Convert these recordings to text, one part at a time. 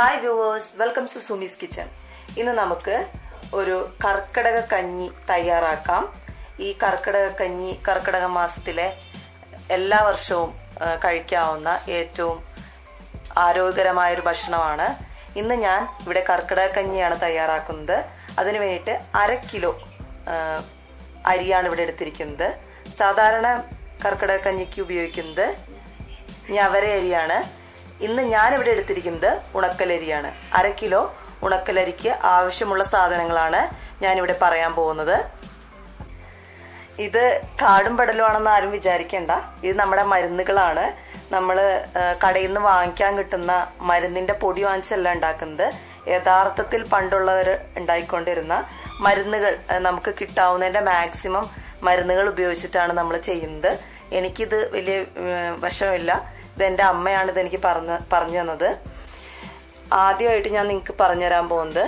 Hi viewers welcome to Sumi's kitchen ഇന്ന് നമുക്ക് ഒരു കർക്കിടക കഞ്ഞി തയ്യാറാക്കാം. ഈ കർക്കിടക കഞ്ഞി കർക്കിടക മാസത്തിലെ എല്ലാ വർഷവും കഴിക്കാവുന്ന ഏറ്റവും ആരോഗ്യകരമായ ഒരു ഭക്ഷണമാണ്. ഇന്ന് ഞാൻ ഇവിടെ കർക്കിടക കഞ്ഞിയാണ് തയ്യാറാക്കുന്നത്. അതിന് വേണ്ടിയിട്ട് അര കിലോ അരിയാണ് ഇവിടെ എടുത്തിരിക്കുന്നത്. സാധാരണ കർക്കിടക കഞ്ഞിക്ക് ഉപയോഗിക്കുന്നത് ഞവര അരിയാണ്. ഇന്ന് ഞാൻ ഇവിടെ എടുത്തിരിക്കുന്നത് ഉണക്കലരിയാണ്. അര കിലോ ഉണക്കലരിക്ക് ആവശ്യമുള്ള സാധനങ്ങളാണ് ഞാൻ ഇവിടെ പറയാൻ പോകുന്നത്. ഇത് കാടും പടലുമാണെന്ന് ആരും വിചാരിക്കേണ്ട. ഇത് നമ്മുടെ മരുന്നുകളാണ്. നമ്മൾ കടയിൽ നിന്ന് വാങ്ങിക്കാൻ കിട്ടുന്ന മരുന്നിന്റെ പൊടി വാങ്ങിച്ചല്ല ഉണ്ടാക്കുന്നത്. യഥാർത്ഥത്തിൽ പണ്ടുള്ളവർ ഉണ്ടായിക്കൊണ്ടിരുന്ന മരുന്നുകൾ നമുക്ക് കിട്ടാവുന്നതിന്റെ മാക്സിമം മരുന്നുകൾ ഉപയോഗിച്ചിട്ടാണ് നമ്മൾ ചെയ്യുന്നത്. എനിക്കിത് വലിയ വശമില്ല. ഇത് എന്റെ അമ്മയാണ് ഇതെനിക്ക് പറഞ്ഞ പറഞ്ഞു തന്നത്. ആദ്യമായിട്ട് ഞാൻ നിങ്ങൾക്ക് പറഞ്ഞുതരാൻ പോകുന്നത്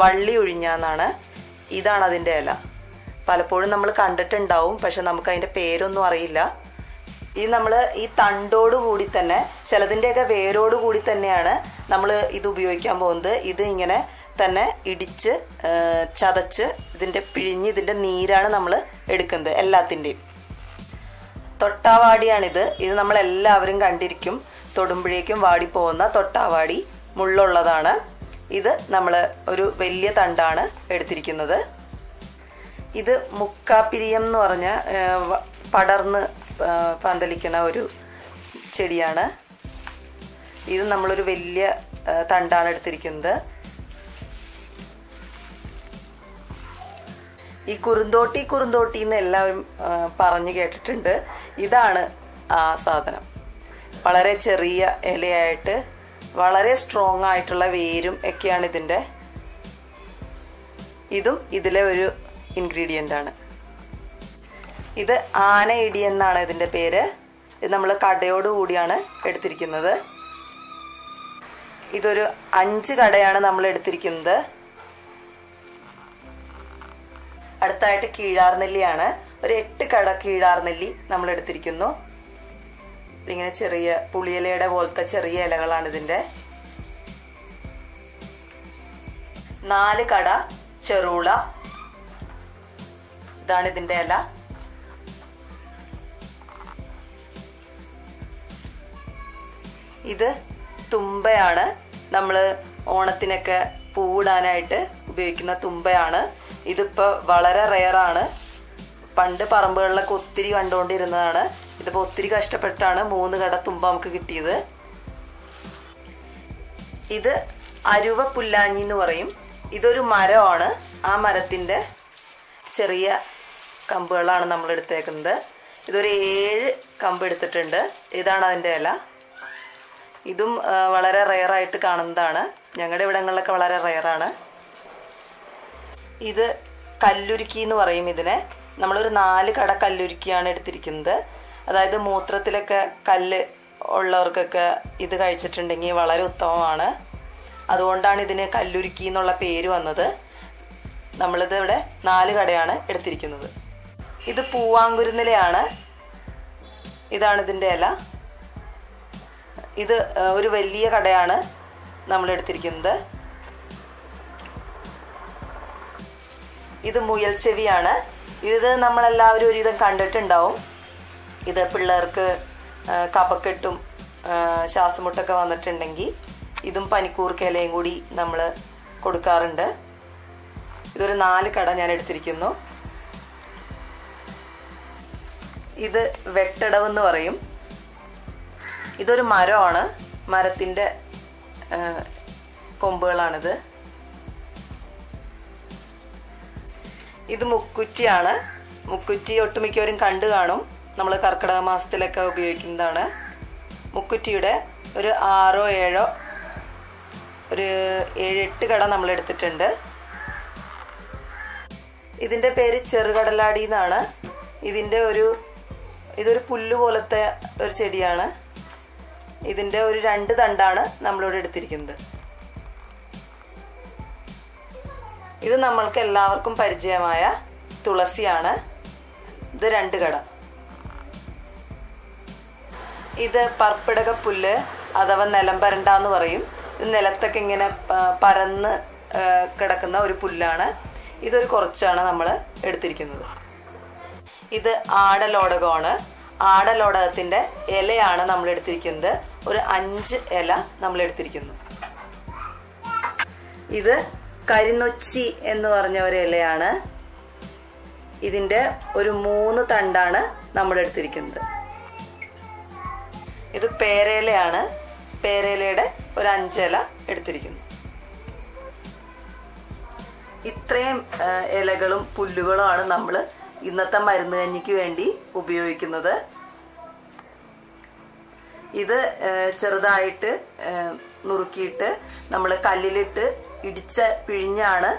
വള്ളി ഒഴിഞ്ഞാന്നാണ് ഇതാണ് അതിന്റെ ഇല. പലപ്പോഴും നമ്മൾ കണ്ടിട്ടുണ്ടാവും പക്ഷെ നമുക്ക് അതിന്റെ പേരൊന്നും അറിയില്ല. ഈ നമ്മൾ ഈ തണ്ടോട് കൂടി തന്നെ ചിലതിന്റെയൊക്കെ വേരോട് കൂടി തന്നെയാണ് നമ്മൾ ഇത് ഉപയോഗിക്കാൻ പോകുന്നത്. ഇത് ഇങ്ങനെ തന്നെ ഇടിച്ച് ചതച്ച് ഇതിന്റെ പിഴിഞ്ഞ് ഇതിന്റെ നീരാണ് നമ്മൾ എടുക്കുന്നത് എല്ലാത്തിന്റെയും തൊട്ടാവാടിയാണിത്. ഇത് നമ്മൾ എല്ലാവരും കണ്ടിരിക്കും. തൊടുമ്പഴേക്കും വാടി പോകുന്ന തൊട്ടാവാടി മുള്ളുള്ളതാണ്. ഇത് നമ്മൾ ഒരു വലിയ തണ്ടാണ് എടുത്തിരിക്കുന്നത്. ഇത് മുക്കാപ്പിരിയം എന്ന് പറഞ്ഞ പടർന്ന് പന്തലിക്കുന്ന ഒരു ചെടിയാണ്. ഇത് നമ്മളൊരു വലിയ തണ്ടാണ് എടുത്തിരിക്കുന്നത്. ഈ കുറുന്തോട്ടി കുറുന്തോട്ടി എന്ന് എല്ലാവരും പറഞ്ഞു കേട്ടിട്ടുണ്ട്. ഇതാണ് ആ സാധനം. വളരെ ചെറിയ ഇലയായിട്ട് വളരെ സ്ട്രോങ് ആയിട്ടുള്ള വേരും ഒക്കെയാണ് ഇതിന്റെ ഇതും ഇതിലെ ഒരു ഇൻഗ്രീഡിയന്റ് ആണ്. ഇത് ആന ഇടി എന്നാണ് ഇതിന്റെ പേര്. ഇത് നമ്മൾ കടയോട് കൂടിയാണ് എടുത്തിരിക്കുന്നത്. ഇതൊരു അഞ്ച് കടയാണ് നമ്മൾ എടുത്തിരിക്കുന്നത്. അടുത്തായിട്ട് കീഴാർനെല്ലിയാണ്. ഒരു എട്ട് കട കീഴാർനെല്ലി നമ്മൾ എടുത്തിരിക്കുന്നു ഇങ്ങനെ ചെറിയ പുളിയിലയുടെ പോലത്തെ ചെറിയ ഇലകളാണ് ഇതിന്റെ. നാല് കട ചെറുള. ഇതാണ് ഇതിന്റെ ഇല. ഇത് തുമ്പയാണ്. നമ്മൾ ഓണത്തിനൊക്കെ പൂവിടാനായിട്ട് ഉപയോഗിക്കുന്ന തുമ്പയാണ്. ഇതിപ്പോ വളരെ റെയറാണ് പണ്ട് പറമ്പുകളിലൊക്കെ ഒത്തിരി കണ്ടുകൊണ്ടിരുന്നതാണ്. ഇതിപ്പോൾ ഒത്തിരി കഷ്ടപ്പെട്ടാണ് മൂന്ന് കട തുമ്പ നമുക്ക് കിട്ടിയത്. ഇത് അരുവ പുല്ലാഞ്ഞി എന്ന് പറയും. ഇതൊരു മരമാണ്. ആ മരത്തിന്റെ ചെറിയ കമ്പുകളാണ് നമ്മൾ എടുത്തേക്കുന്നത്. ഇതൊരു ഏഴ് കമ്പ് എടുത്തിട്ടുണ്ട്. ഇതാണ് അതിന്റെ ഇല. ഇതും വളരെ റെയറായിട്ട് കാണുന്നതാണ്. ഞങ്ങളുടെ ഇവിടങ്ങളിലൊക്കെ വളരെ റെയറാണ് ഇത് കല്ലുരുക്കി എന്ന് പറയും ഇതിനെ. നമ്മളൊരു നാല് കട കല്ലുരുക്കിയാണ് എടുത്തിരിക്കുന്നത്. അതായത് മൂത്രത്തിലൊക്കെ കല്ല് ഉള്ളവർക്കൊക്കെ ഇത് കഴിച്ചിട്ടുണ്ടെങ്കിൽ വളരെ ഉത്തമമാണ്. അതുകൊണ്ടാണ് ഇതിന് കല്ലുരുക്കി എന്നുള്ള പേര് വന്നത്. നമ്മളിത് ഇവിടെ നാല് കടയാണ് എടുത്തിരിക്കുന്നത്. ഇത് പൂവാങ്കുരുന്നിലയാണ്. ഇതാണ് ഇതിന്റെ ഇല. ഇത് ഒരു വലിയ കടയാണ് നമ്മൾ എടുത്തിരിക്കുന്നത് ഇത് മുയൽ ചെവിയാണ്. ഇത് നമ്മളെല്ലാവരും ഒരുവിധം കണ്ടിട്ടുണ്ടാവും. ഇത് പിള്ളേർക്ക് കപക്കെട്ടും ശ്വാസമുട്ടൊക്കെ വന്നിട്ടുണ്ടെങ്കിൽ ഇതും പനിക്കൂർക്കിലയും കൂടി നമ്മൾ കൊടുക്കാറുണ്ട്. ഇതൊരു നാല് കട ഞാൻ എടുത്തിരിക്കുന്നു. ഇത് വെട്ടടവ് എന്ന് പറയും. ഇതൊരു മരമാണ്. മരത്തിന്റെ കൊമ്പുകളാണിത്. ഇത് മുക്കുറ്റിയാണ്. മുക്കുറ്റി ഒട്ടുമിക്കവരും കണ്ടു കാണും. നമ്മൾ കർക്കിടക മാസത്തിലൊക്കെ ഉപയോഗിക്കുന്നതാണ്. മുക്കുറ്റിയുടെ ഒരു ആറോ ഏഴോ ഒരു ഏഴെട്ട് കട നമ്മൾ എടുത്തിട്ടുണ്ട് ഇതിന്റെ പേര് ചെറുകടലാടി എന്നാണ്. ഇതിന്റെ ഒരു ഇതൊരു പുല്ല് പോലത്തെ ഒരു ചെടിയാണ്. ഇതിന്റെ ഒരു രണ്ട് തണ്ടാണ് നമ്മളിവിടെ എടുത്തിരിക്കുന്നത്. ഇത് നമ്മൾക്ക് എല്ലാവർക്കും പരിചയമായ തുളസിയാണ്. ഇത് രണ്ട് കട. ഇത് പർപ്പിടക പുല്ല് അഥവാ നിലംപരണ്ട എന്ന് പറയും. ഇത് നിലത്തൊക്കെ ഇങ്ങനെ പരന്ന് കിടക്കുന്ന ഒരു പുല്ലാണ്. ഇതൊരു കുറച്ചാണ് നമ്മൾ എടുത്തിരിക്കുന്നത്. ഇത് ആടലോടകമാണ്. ആടലോടകത്തിന്റെ ഇലയാണ് നമ്മൾ എടുത്തിരിക്കുന്നത്. ഒരു അഞ്ച് ഇല നമ്മൾ എടുത്തിരിക്കുന്നു. ഇത് കരിനൊച്ചി എന്ന് പറഞ്ഞ ഒരു ഇലയാണ്. ഇതിന്റെ ഒരു മൂന്ന് തണ്ടാണ് നമ്മൾ എടുത്തിരിക്കുന്നത് ഇത് പേരയിലയാണ്. പേരയിലയുടെ ഒരു അഞ്ചില എടുത്തിരിക്കുന്നു. ഇത്രയും ഇലകളും പുല്ലുകളുമാണ് നമ്മൾ ഇന്നത്തെ മരുന്ന് കഞ്ഞിക്ക് വേണ്ടി ഉപയോഗിക്കുന്നത്. ഇത് ചെറുതായിട്ട് നുറുക്കിയിട്ട് നമ്മൾ കല്ലിലിട്ട് ഇടിച്ച പിഴിഞ്ഞാണ്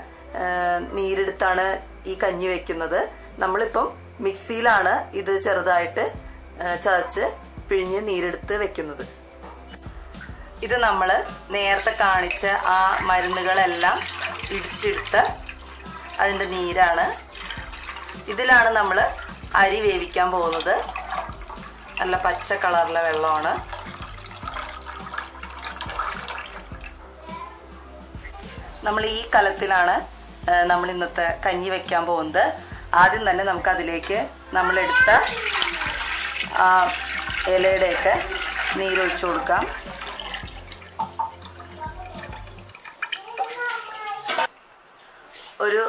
നീരെടുത്താണ് ഈ കഞ്ഞി വെക്കുന്നത്. നമ്മളിപ്പം മിക്സിയിലാണ് ഇത് ചെറുതായിട്ട് ചതച്ച് പിഴിഞ്ഞ് നീരെടുത്ത് വെക്കുന്നത്. ഇത് നമ്മൾ നേരത്തെ കാണിച്ച ആ മരുന്നുകളെല്ലാം ഇടിച്ചെടുത്ത് അതിന്റെ നീരാണ്. ഇതിലാണ് നമ്മൾ അരി വേവിക്കാൻ പോകുന്നത്. നല്ല പച്ച കളറിലെ വെള്ളമാണ്. നമ്മൾ ഈ കലത്തിലാണ് നമ്മൾ ഇന്നത്തെ കഞ്ഞി വെക്കാൻ പോകുന്നത്. ആദ്യം തന്നെ നമുക്ക് അതിലേക്ക് നമ്മൾ എടുത്ത ആ ഇലയുടെയൊക്കെ നീരൊഴിച്ചു കൊടുക്കാം. ഒരു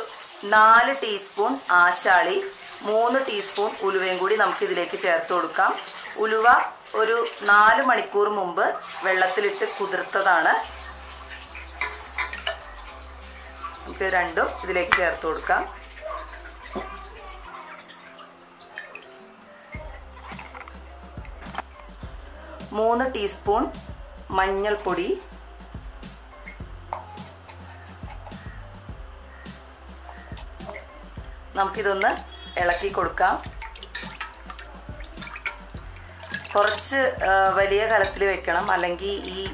നാല് ടീസ്പൂൺ ആശാളി മൂന്ന് ടീസ്പൂൺ ഉലുവയും കൂടി നമുക്ക് ഇതിലേക്ക് ചേർത്ത് കൊടുക്കാം. ഉലുവ ഒരു നാല് മണിക്കൂർ മുമ്പ് വെള്ളത്തിലിട്ട് കുതിർത്തതാണ്. നമുക്ക് രണ്ടും ഇതിലേക്ക് ചേർത്ത് കൊടുക്കാം. മൂന്ന് ടീസ്പൂൺ മഞ്ഞൾപ്പൊടി. നമുക്കിതൊന്ന് ഇളക്കി കൊടുക്കാം. കുറച്ച് വലിയ കലത്തിൽ വെക്കണം. അല്ലെങ്കിൽ ഈ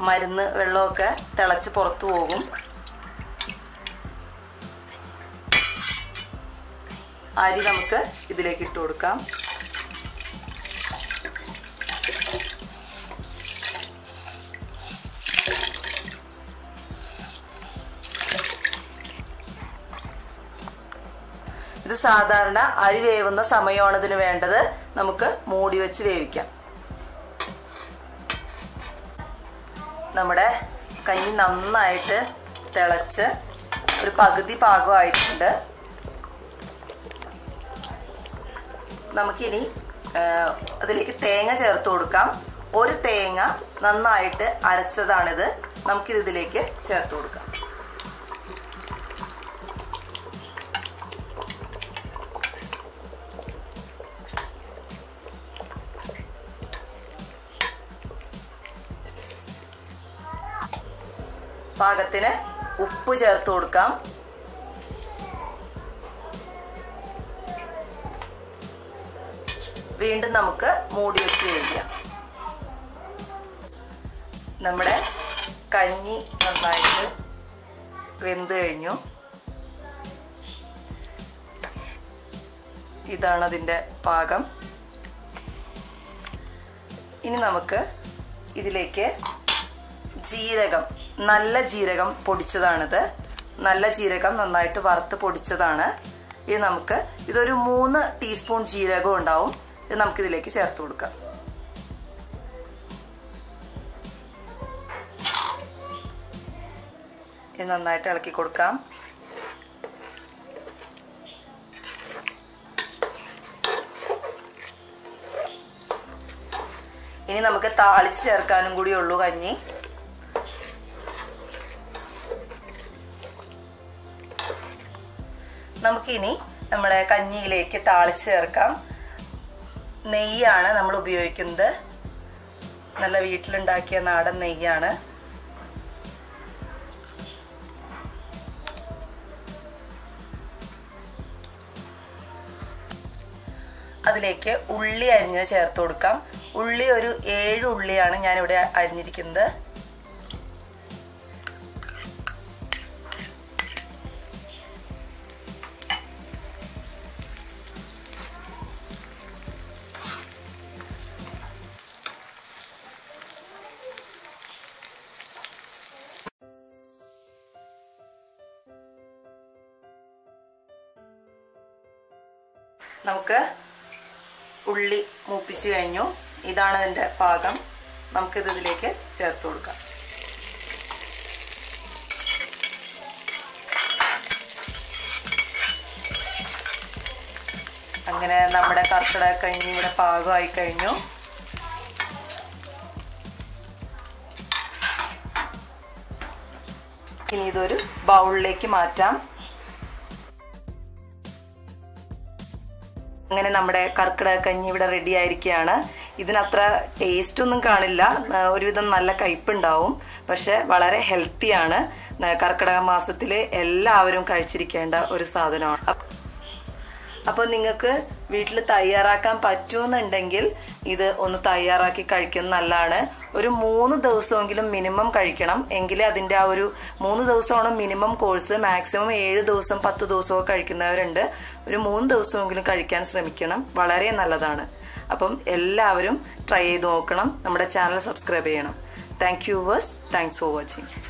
മരുന്ന് വെള്ളമൊക്കെ തിളച്ച് പുറത്തു പോകും. അരി നമുക്ക് ഇതിലേക്ക് ഇട്ട് കൊടുക്കാം. ഇത് സാധാരണ അരി വേവുന്ന സമയമാണ് ഇതിന് വേണ്ടത്. നമുക്ക് മൂടി വെച്ച് വേവിക്കാം. നമ്മുടെ കഞ്ഞി നന്നായിട്ട് തിളച്ച് ഒരു പകുതി പാകമായിട്ടുണ്ട്. നമുക്കിനി അതിലേക്ക് തേങ്ങ ചേർത്ത് കൊടുക്കാം. ഒരു തേങ്ങ നന്നായിട്ട് അരച്ചതാണിത്. നമുക്കിത് ഇതിലേക്ക് ചേർത്ത് കൊടുക്കാം. പാകത്തിന് ഉപ്പ് ചേർത്ത് കൊടുക്കാം. വീണ്ടും നമുക്ക് മൂടി വെച്ച് കഴിക്കാം നമ്മുടെ കഞ്ഞി നന്നായിട്ട് വെന്ത് കഴിഞ്ഞു. ഇതാണ് അതിന്റെ പാകം. ഇനി നമുക്ക് ഇതിലേക്ക് ജീരകം നല്ല ജീരകം പൊടിച്ചതാണിത്. നല്ല ജീരകം നന്നായിട്ട് വറുത്ത് പൊടിച്ചതാണ്. ഇത് നമുക്ക് ഇതൊരു മൂന്ന് ടീസ്പൂൺ ജീരകം ഉണ്ടാവും. ഇത് നമുക്ക് ഇതിലേക്ക് ചേർത്ത് കൊടുക്കാം. ഇത് നന്നായിട്ട് ഇളക്കി കൊടുക്കാം. ഇനി നമുക്ക് താളിച്ച് ചേർക്കാനും കൂടി ഉള്ളു കഞ്ഞി. നമുക്കിനി നമ്മുടെ കഞ്ഞിയിലേക്ക് താളിച്ച് ചേർക്കാം. നെയ്യാണ് നമ്മൾ ഉപയോഗിക്കുന്നത്. നല്ല വീട്ടിലുണ്ടാക്കിയ നാടൻ നെയ്യാണ്. അതിലേക്ക് ഉള്ളി അരിഞ്ഞത് ചേർത്ത് കൊടുക്കാം. ഉള്ളി ഒരു ഏഴ് ഉള്ളിയാണ് ഞാനിവിടെ അരിഞ്ഞിരിക്കുന്നത്. നമുക്ക് ഉള്ളി മൂപ്പിച്ച് കഴിഞ്ഞു. ഇതാണ് അതിന്റെ പാകം. നമുക്കിത് ഇതിലേക്ക് ചേർത്ത് കൊടുക്കാം. അങ്ങനെ നമ്മുടെ കർക്കിടക കഞ്ഞി ഇവിടെ പാകമായി കഴിഞ്ഞു. ഇനി ഇതൊരു ബൗളിലേക്ക് മാറ്റാം. അങ്ങനെ നമ്മുടെ കർക്കിടക കഞ്ഞി ഇവിടെ റെഡി ആയിരിക്കുകയാണ്. ഇതിനത്ര ടേസ്റ്റ് ഒന്നും കാണില്ല. ഒരുവിധം നല്ല കയ്പുണ്ടാവും പക്ഷെ വളരെ ഹെൽത്തിയാണ് കർക്കിടക മാസത്തിൽ എല്ലാവരും കഴിച്ചിരിക്കേണ്ട ഒരു സാധനമാണ്. അപ്പൊ അപ്പോൾ നിങ്ങൾക്ക് വീട്ടിൽ തയ്യാറാക്കാൻ പറ്റുമെന്നുണ്ടെങ്കിൽ ഇത് ഒന്ന് തയ്യാറാക്കി കഴിക്കുന്നത് നല്ലതാണ്. ഒരു മൂന്ന് ദിവസമെങ്കിലും മിനിമം കഴിക്കണം. എങ്കിലേ അതിന്റെ ആ ഒരു മൂന്ന് ദിവസമാണ് മിനിമം കോഴ്സ്. മാക്സിമം ഏഴ് ദിവസം പത്ത് ദിവസമൊക്കെ കഴിക്കുന്നവരുണ്ട്. ഒരു മൂന്ന് ദിവസമെങ്കിലും കഴിക്കാൻ ശ്രമിക്കണം. വളരെ നല്ലതാണ്. അപ്പം എല്ലാവരും ട്രൈ ചെയ്ത് നോക്കണം. നമ്മുടെ ചാനൽ സബ്സ്ക്രൈബ് ചെയ്യണം. Thank you viewers thanks for watching.